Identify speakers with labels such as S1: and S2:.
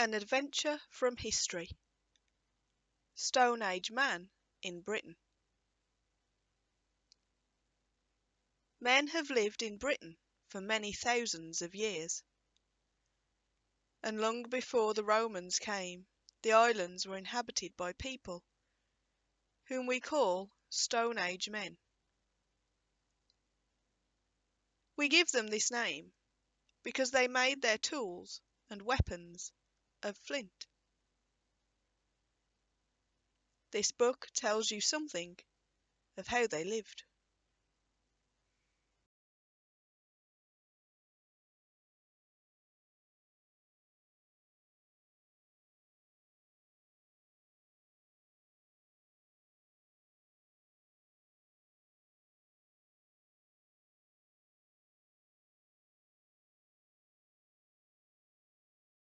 S1: An Adventure from History. Stone Age Man in Britain. Men have lived in Britain for many thousands of years, and long before the Romans came the islands were inhabited by people whom we call Stone Age Men. We give them this name because they made their tools and weapons of flint. This book tells you something of how they lived.